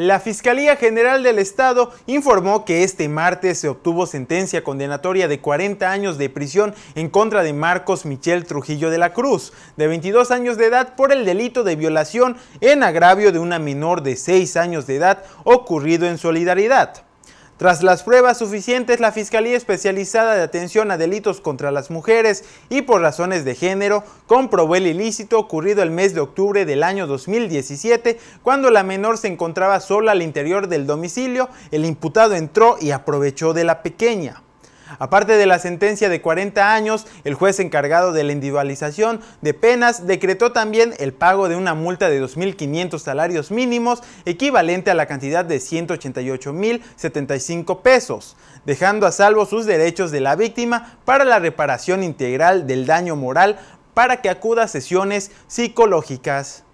La Fiscalía General del Estado informó que este martes se obtuvo sentencia condenatoria de 40 años de prisión en contra de Marcos Michel Trujillo de la Cruz, de 22 años de edad, por el delito de violación en agravio de una menor de 6 años de edad ocurrido en solidaridad. Tras las pruebas suficientes, la Fiscalía Especializada de Atención a Delitos contra las Mujeres y por razones de género comprobó el ilícito ocurrido el mes de octubre del año 2017, cuando la menor se encontraba sola al interior del domicilio, el imputado entró y aprovechó de la pequeña. Aparte de la sentencia de 40 años, el juez encargado de la individualización de penas decretó también el pago de una multa de 2.500 salarios mínimos, equivalente a la cantidad de 188.075 pesos, dejando a salvo sus derechos de la víctima para la reparación integral del daño moral para que acuda a sesiones psicológicas.